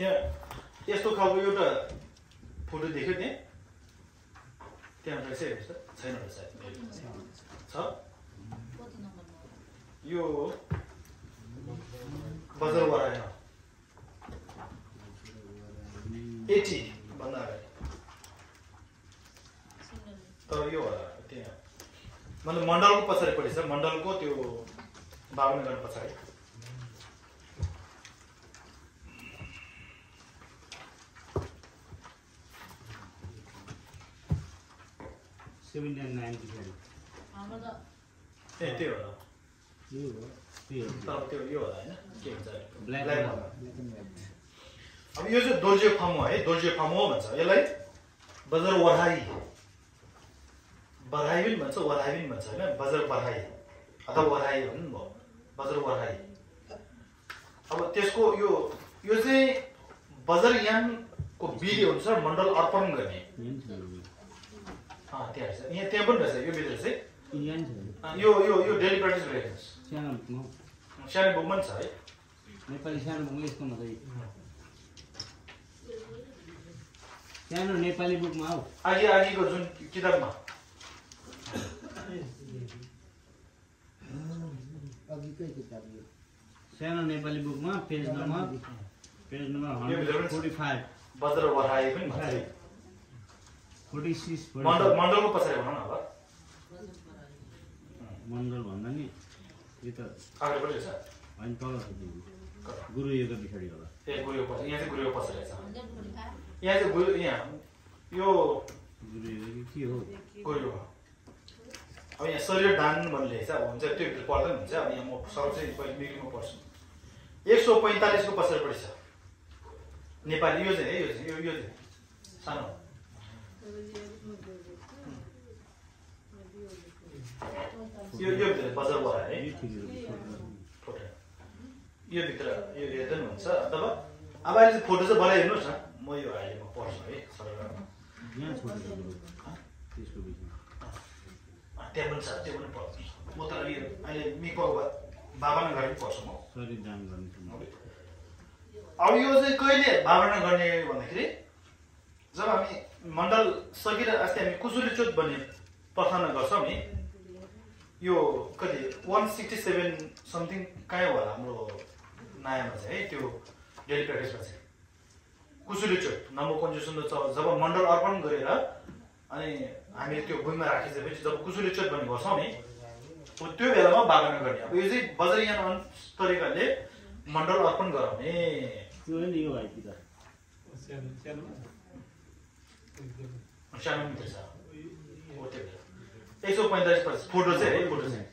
त्यहाँ यस्तो खालको एउटा फोटो देख्यो त्यहाँ त्यहाँ रहेछ हेर्नुहोस् त छैन रहेछ छ? यो बजारवाला होइन एटी भन्दा अगाडि। तर यो होला त्यहाँ। मतलब मण्डलको पछाडिपट्टि छ मण्डलको त्यो बाबन गर्न पछाडि। सेभेन्टी एन्ड नाइन पछाडि हाम्रो त ए त्यो होला यो हो त्यही हो तर त्यो यो होला होइन के हुन्छ Black Black होला। होला। अब यो चाहिँ फार्म हो है दोर्जियो फार्म हो भन्छ यसलाई बजार वरहाई बरहाई पनि भन्छ वरहाई पनि भन्छ होइन बजार बरहाई अथवा वरहाई भन्नु भयो बजार वरहाई अब त्यसको यो यो चाहिँ बजरयानको बिल अनुसार मण्डल अर्पण गर्ने। त्यहाँ रहेछ यहाँ त्यहाँ पनि रहेछ यो भित्र चाहिँ यहाँ पनि छ अँ, यो यो यो डेली प्र्याक्टिस गरेको सानो सानो बुकमा पनि छ है। नेपाली सानो बुकमा मात्रै सानो नेपाली बुकमा हौ आगे आगेको जुन किताबमा अघिकै किताब यो सानो नेपाली बुकमा page number page number hundred. Forty five बजार पनि है फोर्टी सिक्स मण्डल मण्डलको पछाडि भनौँ न अब। मण्डल भन्दा नि यो त होइन तल छ गुरु पछाडि होला। ए यहाँ चाहिँ गुरुको पछाडि फाइभ यहाँ चाहिँ गुरु यहाँ। यो गुरु कि हो? गुरु अब यहाँ शरीर दान भन्ने रहेछ। अब हुन्छ त्यो भित्र पर्दैन हुन्छ। अब यहाँ म सब चाहिँ पहिले मिरिकमा पढ्छु। एक सौ पैँतालिसको पछाडिपट्टि छ नेपाली यो चाहिँ है यो चाहिँ यो यो चाहिँ सानो यो यो भित्र है यो भित्र यो हुन्छ अथवा अब अहिले चाहिँ फोटो चाहिँ भरे हेर्नुहोस् न म यो अहिले म पढ्छु है सरकार यहाँ छोडेको गुरु त्यसको बिचमा त्यहाँ पनि छ त्यो पनि म त अहिले बाबाना गरेर पनि पढ्छु म। अब यो चाहिँ कहिले भावना गर्ने भन्दाखेरि जब हामी मण्डल सकेर अस्ति हामी कुसुली चोट भन्ने प्रार्थना गर्छौँ नि यो कति वान सिक्सटी सेभेन समथिङ कहीँ होला हाम्रो नयाँमा चाहिँ है त्यो डेली प्र्याक्टिसमा चाहिँ। कुसुली चोट नमो कन्जुसन जब मण्डल अर्पण गरेर अनि हामीले त्यो भुइँमा राखिसकेपछि जब कुसुली चोट भन्ने गर्छौँ नि हो त्यो बेलामा बागना गर्ने। अब यो चाहिँ बजरियान तरिकाले मण्डल अर्पण गराउने त्यो होइन यो भाइ कि त सानो छ एक सौ पैँतालिस पर्छ फोटो चाहिँ है फोटो चाहिँ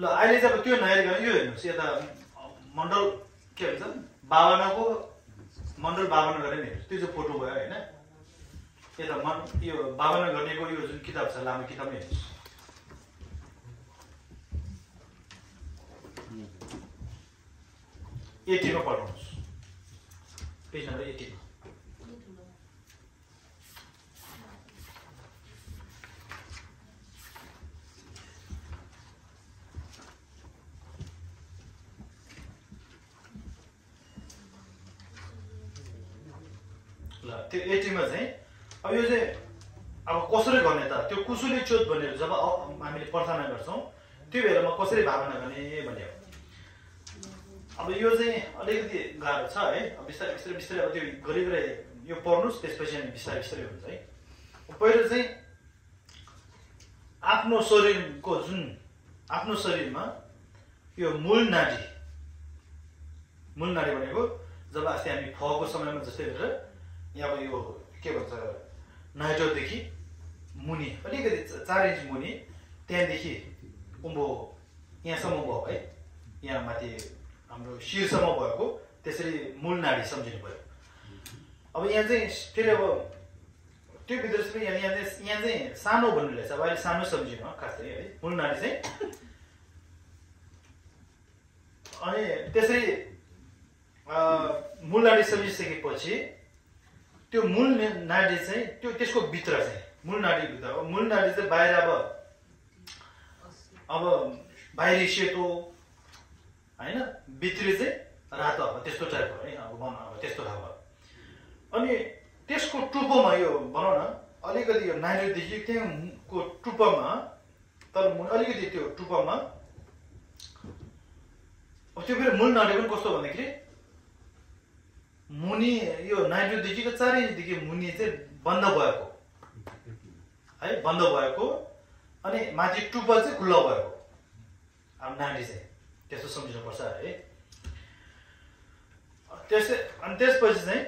ल अहिले चाहिँ अब त्यो नहेरिकन यो हेर्नुहोस् यता मण्डल के भन्छ बाबनाको मण्डल बाबना गरेर नि हेर्नुहोस् त्यो चाहिँ फोटो भयो होइन यता मन यो बाबना गर्नेको यो जुन किताब छ लामो किताब नै हेर्नुहोस् एटीमा पढाउनुहोस् पेज नम्बर एटीमा यो ठुलो ल त्यो एटीमा चाहिँ अब यो चाहिँ अब कसरी गर्ने त? त्यो कुसुली चोत भनेर जब हामीले प्रार्थना गर्छौँ। त्यो बेलामा कसरी भावना गर्ने भन्ने अब यो चाहिँ अलिकति गाह्रो छ है। बिस्तारै बिस्तारै बिस्तारै अब त्यो गरिगरे यो पढ्नुहोस् त्यसपछि हामी बिस्तारै बिस्तारै हुन्छ है। पहिलो चाहिँ आफ्नो शरीरको जुन आफ्नो शरीरमा यो मूल नाडी मूल नाडी भनेको जब अस्ति हामी फको समयमा जस्तै गरेर अब यो के भन्छ नाइटोदेखि मुनि अलिकति चार इन्च मुनि त्यहाँदेखि उँभो यहाँसम्म भयो है। यहाँ माथि हाम्रो शिरसम्म भएको त्यसरी मूल नाडी सम्झिनु भयो। अब यहाँ चाहिँ फेरि अब त्यो भित्र चाहिँ यहाँ यहाँ चाहिँ यहाँ चाहिँ सानो भन्नु रहेछ अब अहिले सानो सम्झिनु खास चाहिँ है। मूल नाडी चाहिँ। अनि त्यसरी मूल नाडी सम्झिसकेपछि त्यो मूल नाडी चाहिँ त्यो त्यसको भित्र चाहिँ मूल नाडी भित्र अब मूल नाडी चाहिँ बाहिर अब अब बाहिरी सेतो होइन? भित्री चाहिँ रातो हावा त्यस्तो टाइपको है अब भनौँ अब त्यस्तो हावा अनि त्यसको टुप्पोमा यो भनौँ न अलिकति यो नानीदेखि त्यहाँको टुप्पोमा तर अलिकति त्यो टुप्पोमा अब त्यो फेरि मूल नाडी पनि कस्तो भन्दाखेरि मुनि यो नाइट्रोदेखिको चार इन्चदेखि मुनि चाहिँ बन्द भएको। है बन्द भएको अनि माथि टुप्पा चाहिँ खुल्ला भएको। अब नाडी चाहिँ त्यस्तो सम्झिनुपर्छ है। त्यसै अनि त्यसपछि चाहिँ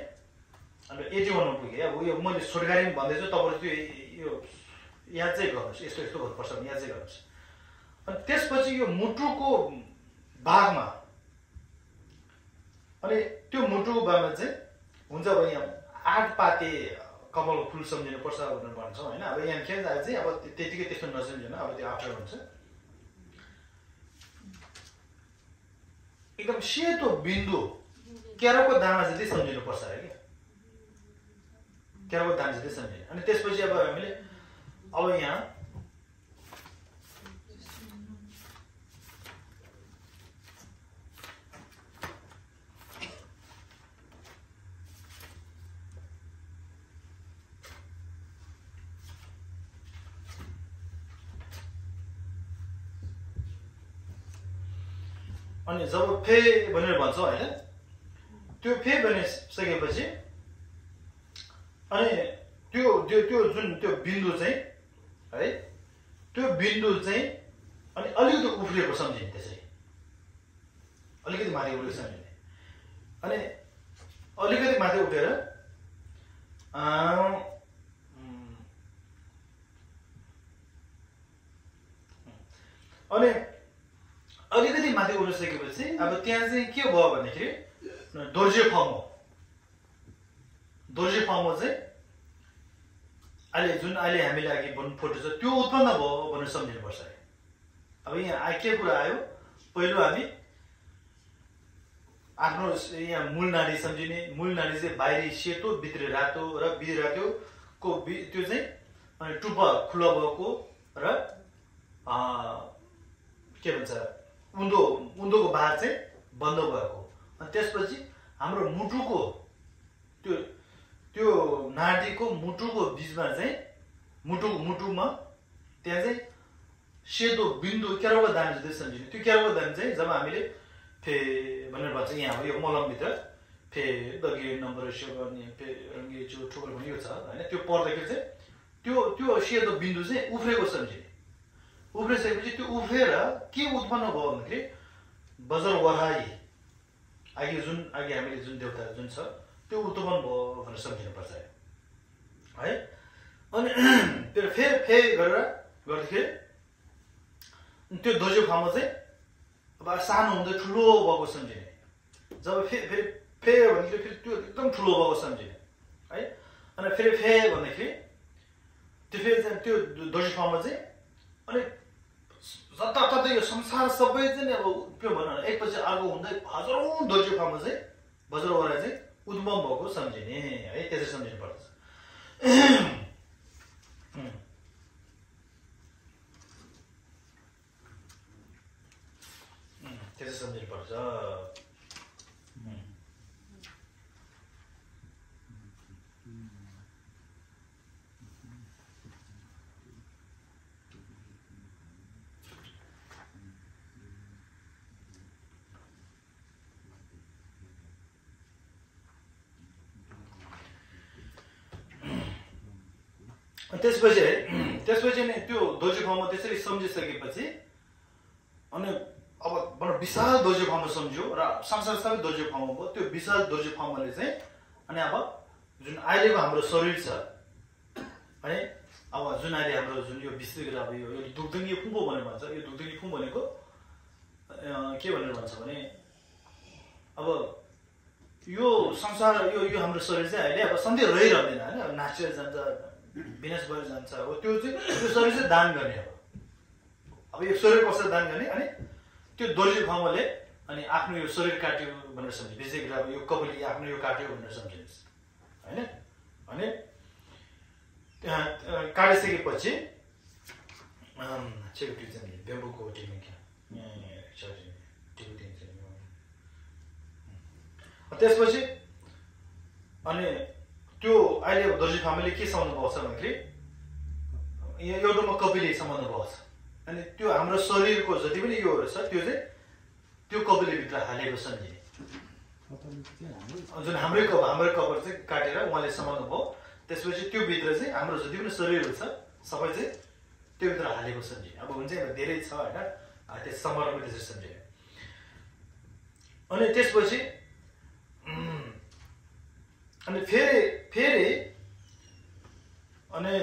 अब एटी वानमा पुगेँ अब यो मैले छोटगाडी पनि भन्दैछु तपाईँले त्यो यो याद चाहिँ गर्नुहोस् यस्तो यस्तो गर्नुपर्छ भने याद चाहिँ गर्नुहोस्। अनि त्यसपछि यो मुटुको भागमा अनि त्यो मुटुको भागमा चाहिँ हुन्छ यहाँ आठ पाते कमलको फुल सम्झिनुपर्छ भनेर भन्छौँ होइन? अब यहाँ खेल्दा चाहिँ अब त्यतिकै त्यस्तो नसम्झिनु अब त्यो अप्ठ्यारो हुन्छ। एकदम सेतो बिन्दु केराको दाना जति सम्झिनुपर्छ अरे क्या केराको दाना जति सम्झिने। अनि त्यसपछि अब हामीले अब यहाँ अनि जब फे भनेर भन्छौँ होइन त्यो फे भनिसकेपछि अनि त्यो त्यो त्यो जुन त्यो बिन्दु चाहिँ है त्यो बिन्दु चाहिँ अनि अलिकति उफ्रिएको सम्झिने त्यसरी। अलिकति माथि उफ्रेको सम्झिने। अनि अलिकति माथि उठेर अनि अलिकति माथि उठिसकेपछि अब त्यहाँ चाहिँ के भयो भन्दाखेरि दोर्जे फर्म हो दोर्जे फर्म हो चाहिँ अहिले जुन अहिले हामीले अघि भन्नु फोटो छ त्यो उत्पन्न भयो भनेर सम्झिनुपर्छ अरे। अब यहाँ के कुरा आयो? पहिलो हामी आफ्नो यहाँ मूल नाडी सम्झिने मूल नाडी चाहिँ बाहिरी सेतो भित्री रातो र भित्री रातोको बि त्यो चाहिँ अनि टुप्पा खुल्ला भएको र के भन्छ? उँधो उँधोको भाग चाहिँ बन्द भएको अनि त्यसपछि हाम्रो मुटुको त्यो त्यो नाडीको मुटुको बिचमा चाहिँ मुटु मुटुमा त्यहाँ चाहिँ सेतो बिन्दु केराउको दाना जस्तै सम्झिने त्यो केराउको दाना चाहिँ जब हामीले फे भनेर भन्छ यहाँ अब यो मलमभित्र फे दगे नम्बर सेवन फे रङ्गे चो ठोकर भन्ने यो छ होइन? त्यो पर्दाखेरि चाहिँ त्यो त्यो सेतो बिन्दु चाहिँ उफ्रेको सम्झिने उफ्रिसकेपछि त्यो उफ्रेर के उत्पन्न भयो भन्दाखेरि बजार वराई। अघि जुन अघि हामीले जुन देउता जुन छ त्यो उत्पन्न भयो भनेर सम्झिनुपर्छ है। अनि त्यो फेरि फेरि गरेर गर्दाखेरि त्यो दोजो फार्ममा चाहिँ अब सानो हुँदै ठुलो भएको सम्झिने। जब फेरि फेरि फे भन्दाखेरि फेरि त्यो एकदम ठुलो भएको सम्झिने। है? अनि फेरि फे भन्दाखेरि त्यो फेरि त्यो दोजो फार्ममा चाहिँ जताततै यो संसार सबै चाहिँ अब के भनौँ न एकपछि अर्को हुँदै हजारौँ दोर्जे चाहिँ बजारबाट चाहिँ उद्गम भएको सम्झिने है त्यसरी सम्झिनु पर्दछ। त्यसरी सम्झिनु पर्छ त्यसपछि है त्यसपछि नै त्यो दोजी फर्ममा त्यसरी सम्झिसकेपछि अनि अब भनौँ विशाल दोजी फर्म सम्झ्यो र संसार सबै दोजी फर्म भयो। त्यो विशाल दोजी फर्मले चाहिँ अनि अब जुन अहिलेको हाम्रो शरीर छ है अब जुन अहिले हाम्रो जुन यो गरेर अब यो दुग्दुङ्गी फुम्बो भनेर भन्छ यो दुग्दुङ्गी फुम्बो भनेको के भनेर भन्छ भने अब यो संसार यो यो हाम्रो शरीर चाहिँ अहिले अब सधैँ रहिरहँदैन होइन? अब नाचेर जान्छ विनाश भएर जान्छ अब त्यो चाहिँ त्यो शरीर चाहिँ दान गर्ने अब अब यो शरीर कसरी दान गर्ने अनि त्यो दोर्जी फर्मले अनि आफ्नो यो शरीर काट्यो भनेर सम्झ्यो विशेष गरी अब यो कपली आफ्नो यो काट्यो भनेर सम्झिनुहोस् होइन? अनि त्यहाँ काटिसकेपछि चाहिँ बेम्बुको त्यसपछि अनि त्यो अहिले अब दर्जी फामीले के सम्झाउनु भएको छ भन्दाखेरि एउटामा कपिले सम्झाउनु भएको छ। अनि त्यो हाम्रो शरीरको जति पनि योहरू छ त्यो चाहिँ त्यो कपिलेभित्र हालेको चाहिँ हाम्रो जुन हाम्रै कप हाम्रै कपाल चाहिँ काटेर उहाँले समाउनु भयो त्यसपछि त्यो भित्र चाहिँ हाम्रो जति पनि शरीरहरू छ सबै चाहिँ त्योभित्र हालेको हुन्छ नि अब धेरै छ होइन त्यस समारोहमा त्यसरी सम्झिने अनि त्यसपछि अनि फेरि फेरि अनि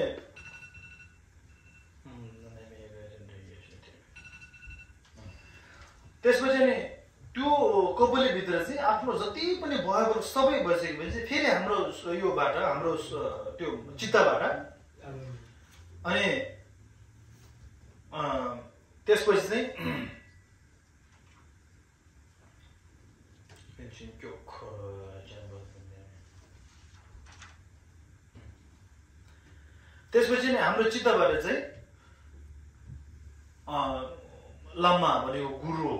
त्यसपछि अनि त्यो कबलीभित्र चाहिँ आफ्नो जति पनि भएको सबै भइसकेपछि फेरि हाम्रो योबाट हाम्रो त्यो चित्तबाट अनि त्यसपछि चाहिँ त्यसपछि नै हाम्रो चित्तबाट चाहिँ लम्मा भनेको गुरु हो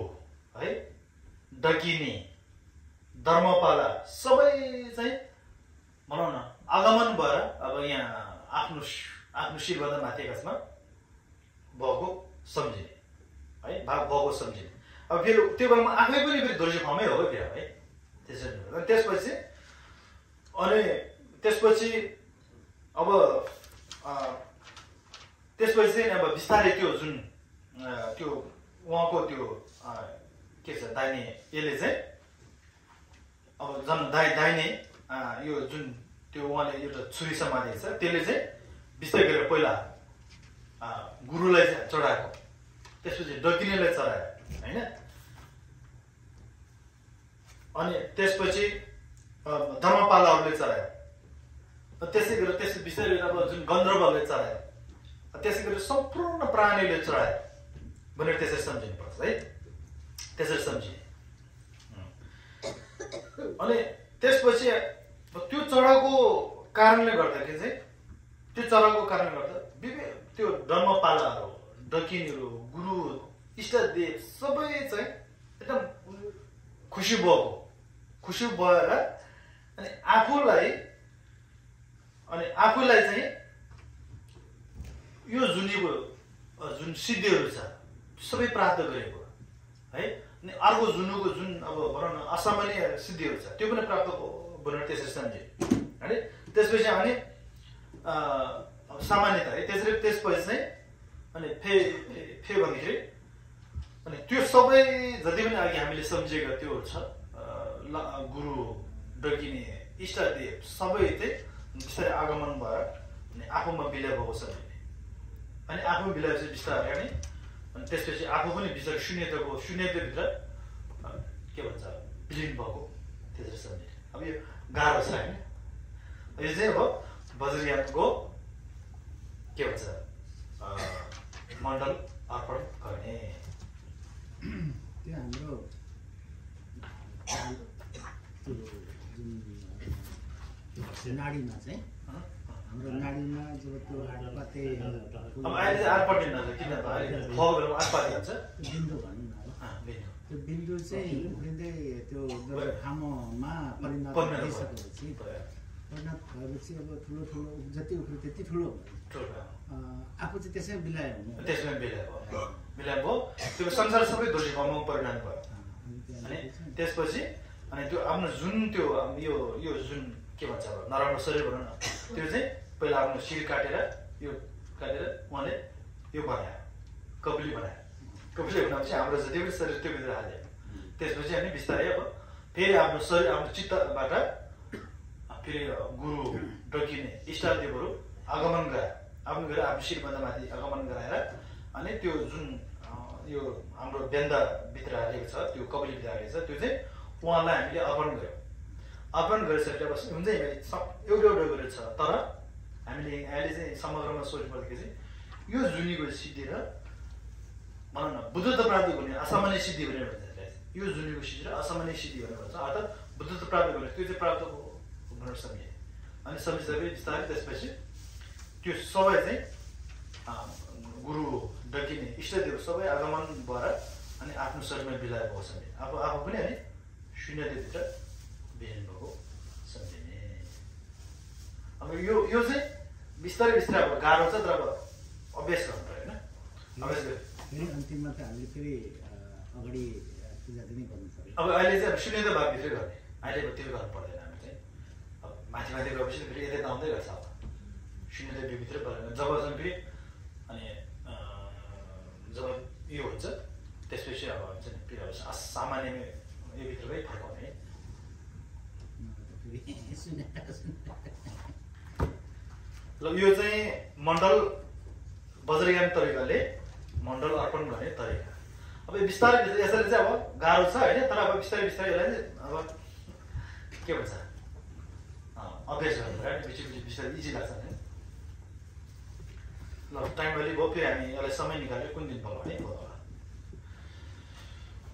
डकिने धर्मपाला सबै चाहिँ भनौँ न आगमन भएर अब यहाँ आफ्नो आफ्नो शिरभन्दा माथि आकाशमा भएको सम्झिने है? भाग भएको सम्झिने। अब फेरि त्यो बेलामा आफै पनि फेरि फर्मै हो फेरि है? त्यसरी त्यसपछि अनि त्यसपछि अब त्यसपछि चाहिँ अब बिस्तारै त्यो जुन त्यो उहाँको त्यो के छ दाहिने यसले चाहिँ अब जन दाइ दाहिने यो जुन त्यो उहाँले एउटा छुरी समातेको छ त्यसले चाहिँ बिस्तारै गरेर पहिला गुरुलाई चढाएको। त्यसपछि डकिनेलाई चढायो होइन? अनि त्यसपछि धर्मपालाहरूले चढायो। त्यसै गरेर त्यसै गरेर अब जुन गन्धर्वहरूले चढायो त्यसै गरेर सम्पूर्ण प्राणीले चढायो भनेर त्यसरी सम्झिनुपर्छ है त्यसरी सम्झिने उम्. अनि त्यसपछि त्यो चढाएको कारणले गर्दाखेरि चाहिँ त्यो चढाएको कारणले गर्दा विभिन्न त्यो धर्मपालाहरू डकिनीहरू गुरु इष्टदेव सबै चाहिँ एकदम खुसी भएको खुसी भएर अनि आफूलाई अनि आफूलाई चाहिँ यो जुनीको अ, जुन सिद्धिहरू छ सबै प्राप्त गरेको हो, अनि अर्को जुनुको जुन अब भनौँ न असामान्य सिद्धिहरू छ त्यो पनि प्राप्त भनेर त्यसरी सम्झे है? त्यसपछि अनि सामान्यता है त्यसरी त्यसपछि चाहिँ अनि फे फे- भन्दाखेरि अनि त्यो सबै जति पनि अघि हामीले सम्झेका त्योहरू छ गुरु डकिने इष्टदेव सबै चाहिँ बिस्तारै आगमन भएर अनि आफूमा विलय भएको छ अनि आफू विलयपछि बिस्तारै अनि अनि त्यसपछि आफू पनि बिस्तारै शून्यताको शून्यताभित्र के भन्छ विलिन भएको त्यसरी सम्झिने अब यो गाह्रो छ होइन यो चाहिँ अब वज्रयानको के भन्छ मण्डल अर्पण गर्ने त्यो हाम्रो नाडीमा चाहिँ। हाम्रो नाडीमा जब त्यो आठपाते अब अहिले चाहिँ आरपट्टि नजान्छ किन त अहिले फल बेलामा आरपाटी हुन्छ। बिन्दु भनौँ न। त्यो बिन्दु चाहिँ उफ्रिँदै त्यो खामोमा परिणत। भइसकेपछि। परिणत भएपछि अब ठुलो ठुलो जति उफ्रियो त्यति ठुलो आफू चाहिँ त्यसमै बिलायो हुनु त्यसमा बिलय भयो। बिलय भयो। त्यो संसार सबै दोषी भावमा परिणत भयो। अनि त्यसपछि अनि त्यो आफ्नो जुन त्यो यो यो जुन के भन्छ अब नराम्रो शरीर भनौँ न त्यो चाहिँ पहिला आफ्नो शिर काटेर यो काटेर उहाँले यो बनायो कपिली बनायो। कपिली बनाएपछि हाम्रो जति पनि शरीर त्यो भित्र हाल्यो। त्यसपछि अनि बिस्तारै अब फेरि आफ्नो शरीर आफ्नो चित्तबाट फेरि गुरु डकिने इष्टदेवहरू आगमन गरायो। आगमन गरेर आफ्नो शिरभन्दा माथि आगमन गराएर अनि त्यो जुन यो हाम्रो व्यन्दाभित्र हालेको छ त्यो कबलीभित्र हालेको छ त्यो चाहिँ उहाँलाई हामीले अर्पण गऱ्यौँ। अर्पण गरिसकेर अब हुन्छ नि भाइ, सब एउटा एउटा गरेर छ। तर हामीले अहिले चाहिँ समग्रमा सोच पर्दाखेरि चाहिँ यो जुनीको सिद्धि र भनौँ न बुद्धत्व प्राप्त गर्ने असामान्य सिद्धि भनेर भन्छ। यो जुनीको सिद्धि र असामान्य सिद्धि भनेर भन्छ। अर्थात् बुद्धत्व प्राप्त गर्ने त्यो चाहिँ प्राप्त हो भनेर सम्झे। अनि सम्झिसकेपछि बिस्तारै त्यसपछि त्यो सबै चाहिँ गुरु डकिने इष्टदेव सबै आगमन भएर अनि आफ्नो शरीरमा बिलाएको छ भने आफू आफू पनि अनि शून्यताभित्र बिहान भएको सम्झिने अब यो यो चाहिँ बिस्तारै बिस्तारै अब गाह्रो छ तर अब अभ्यास गर्नु पऱ्यो होइन अन्तिममा त हामीले फेरि अगाडि पूजा पनि गर्नु पऱ्यो अब अहिले चाहिँ अब शून्य भावभित्रै गर्ने अहिले अब त्यो गर्नु पर्दैन हामी चाहिँ अब माथि माथि गएपछि फेरि यतै त आउँदै गर्छ अब शून्य भित्रै पर्दैन जब चाहिँ फेरि अनि जब यो हुन्छ त्यसपछि अब हुन्छ नि सामान्य यो भित्रकै फर्काउने नभए त फेरि सुनेर सुनेर। ल यो चाहिँ मण्डल बज्रयान तरिकाले मण्डल अर्पण गर्ने तरिका। अब बिस्तारै बिस्तारै यसरी चाहिँ अब गाह्रो छ होइन तर अब बिस्तारै बिस्तारै यसलाई अब के भन्छ? अभ्यास गर्नु पऱ्यो पछि पछि बिस्तारै इजी लाग्छ नि ल टाइम अलि भयो फेरि हामी यसलाई समय निकालेर कुन दिन बोलाउँ है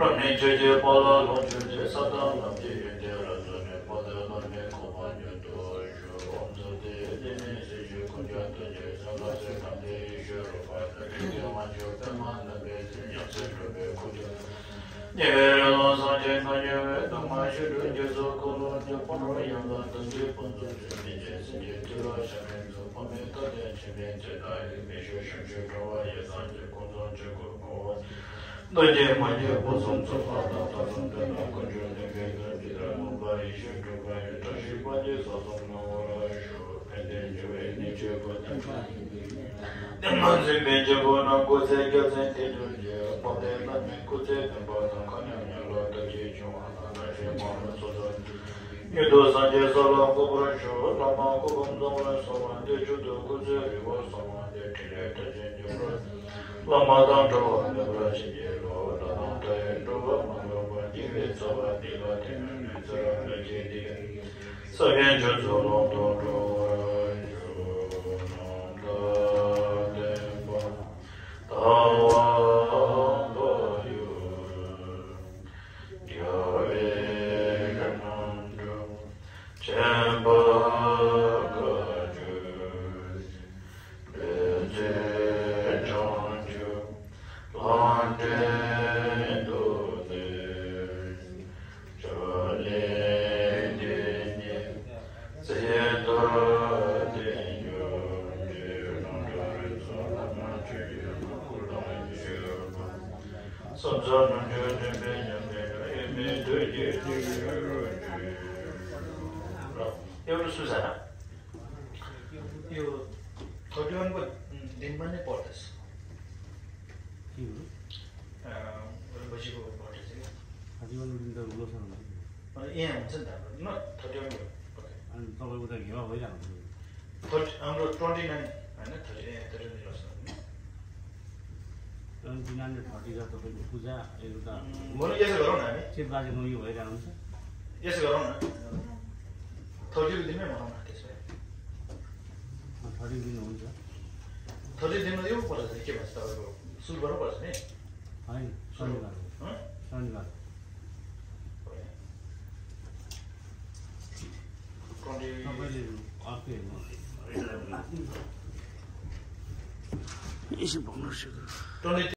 Rāni jeje pāla lōng jeje sātā nām je yendē rāzō nē pādā nām nē kōpā nyō tō yō Om tō tē tē nē sē yō kuñyā tō je sātā sē nām nē yō rō pā tā kī yō mā yō tā mā nā bē sē nyā sē rō bē kuñyā dāyē māyē bōsōṃ tsōpā tātā sāntā nā kuñcō nēpē gāpirā mūpā īśē tūpā yō tāshī pāñē sāsōṃ nā wārā yō pēndē jōvē nīcē bō tāmbā dēmā sī pēcē bō nā kōsē gyō sē tē tū Yudu sanje salam kubran shu, lama kubam zamran saman de judu kuzi riva saman de tile tajin jubra. Lama dan dhruva nabra shige lo, lama tayin dhruva mangawa divi tsava dila timin mizara rajin diya. Sabhen judu lom dhruva एउटा सुझाव यो thirty वानको दिनमा नै अनि यहाँ हुन्छ नि त हाम्रो। न थर्टी वानको अनि तपाईँको त घेवा भइरहेको हुन्छ हाम्रो ट्वेन्टी नाइन होइन? थर्टी ए थर्टी नाइन र थर्टी र तपाईँको पूजा एउटा बाजेको उयो भइरहेको हुन्छ। यसो गरौँ न। थर्टीको दिनमै मनाउँ न त्यसो भए। थर्टी दिन हुन्छ। थर्टी दिनमा यो पर्छ के भन्छ तपाईँको सुरु गर्नुपर्छ नि। होइन शनिबार। हो हँ? शनिबार। तपाईँले अर्कै हेर्नु यसो भन्नुहोस्